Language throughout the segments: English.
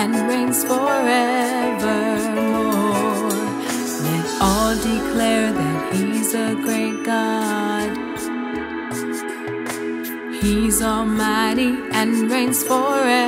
and reigns forevermore. Let all declare that He's a great God. He's almighty and reigns forevermore.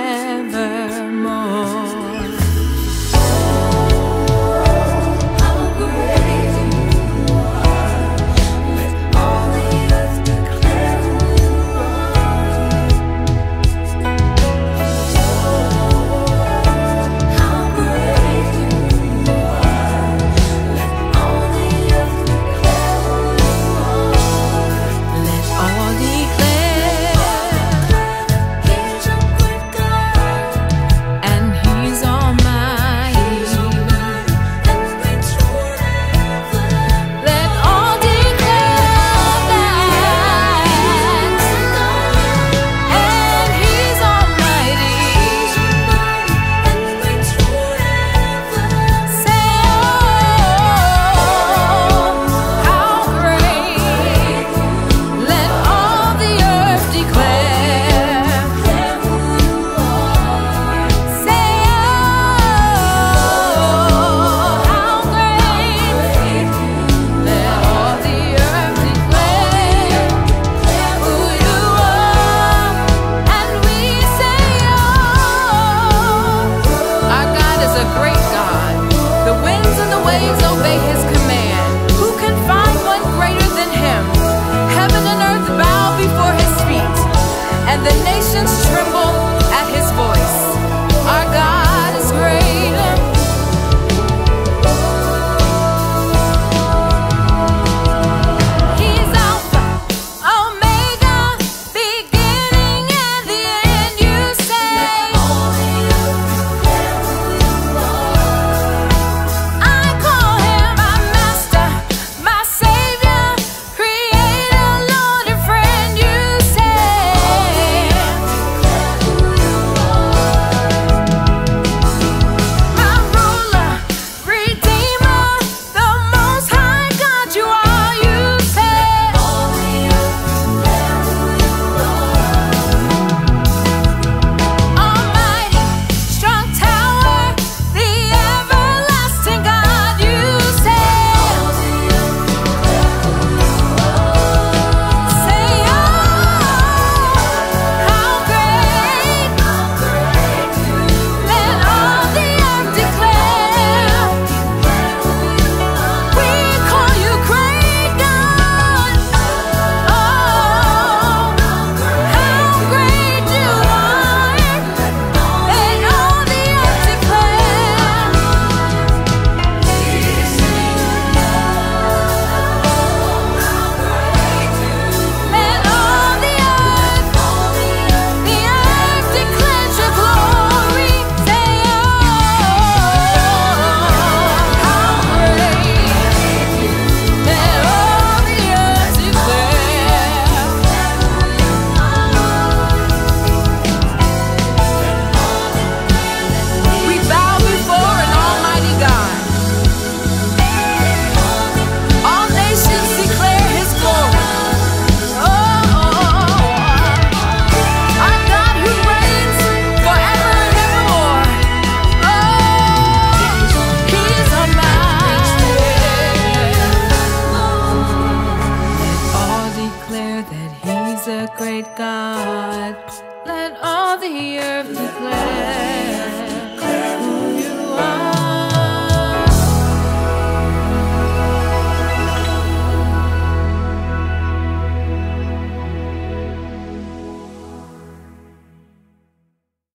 the earth declares.